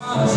Mama.